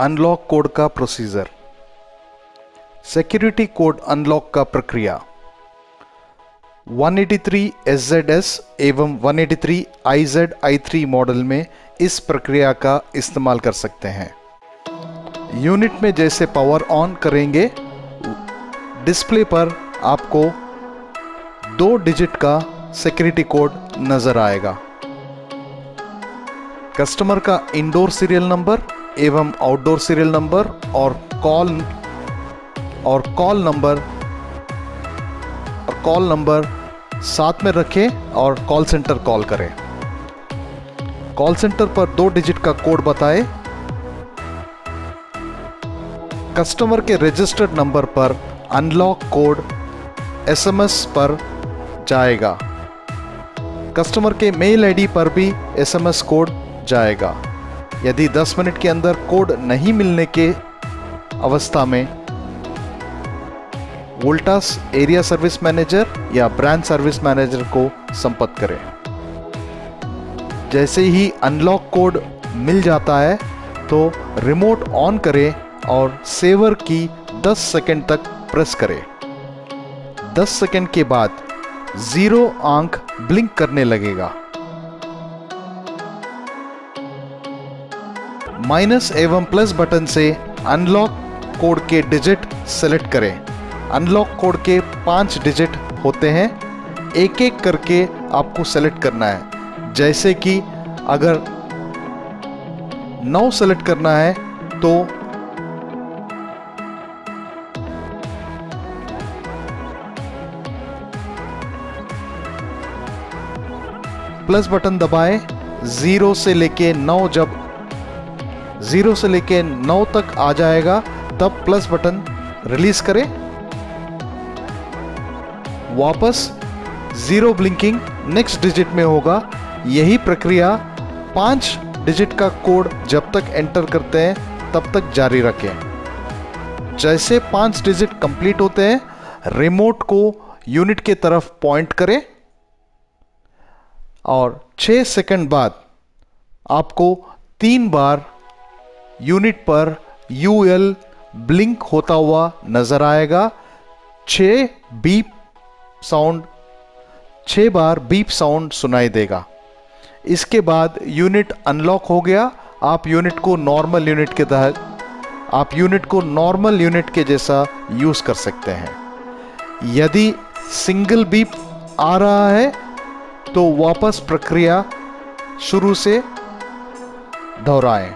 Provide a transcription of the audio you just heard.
Unlock code का procedure security code unlock का प्रक्रिया 183 SZS एवं 183 IZ मॉडल में इस प्रक्रिया का इस्तेमाल कर सकते हैं यूनिट में जैसे पावर ऑन करेंगे डिस्प्ले पर आपको दो डिजिट का सिक्योरिटी कोड नज़र आएगा कस्टमर का इंडोर सीरियल नंबर एवं आउटडोर सीरियल नंबर और कॉल और कॉल नंबर और कॉल नंबर साथ में रखें और कॉल सेंटर कॉल करें। कॉल सेंटर पर दो डिजिट का कोड बताएँ। कस्टमर के रजिस्टर्ड नंबर पर अनलॉक कोड एसएमएस पर जाएगा। कस्टमर के मेल आईडी पर भी एसएमएस कोड जाएगा। यदि 10 मिनट के अंदर कोड नहीं मिलने के अवस्था में वोल्टास एरिया सर्विस मैनेजर या ब्रांच सर्विस मैनेजर को संपर्क करें। जैसे ही अनलॉक कोड मिल जाता है तो रिमोट ऑन करें और सेवर की 10 सेकंड तक प्रेस करें। 10 सेकंड के बाद ज़ीरो आँख ब्लिंक करने लगेगा। माइनस एवं प्लस बटन से अनलॉक कोड के डिजिट सेलेक्ट करें। अनलॉक कोड के पाँच डिजिट होते हैं। एक एक करके आपको सेलेक्ट करना है। जैसे कि अगर नौ सेलेक्ट करना है तो प्लस बटन दबाएँ। ज़ीरो से लेके नौ जब ज़ीरो से लेके नौ तक आ जाएगा। तब प्लस बटन रिलीज़ करें। वापस ज़ीरो ब्लिंकिंग नेक्स्ट डिजिट में होगा। यही प्रक्रिया पाँच डिजिट का कोड जब तक एंटर करते हैं, तब तक जारी रखें। जैसे पाँच डिजिट कंप्लीट होते हैं रिमोट को यूनिट के तरफ़ पॉइंट करें। और छः सेकंड बाद आपको तीन बार यूनिट पर यूएल ब्लिंक होता हुआ नज़र आएगा। छः बीप साउंड छः बार बीप साउंड सुनाई देगा। इसके बाद यूनिट अनलॉक हो गया। आप यूनिट को नॉर्मल यूनिट के तहत, आप यूनिट को नॉर्मल यूनिट के जैसा यूज़ कर सकते हैं। यदि सिंगल बीप आ रहा है तो वापस प्रक्रिया शुरू से दोहराएँ।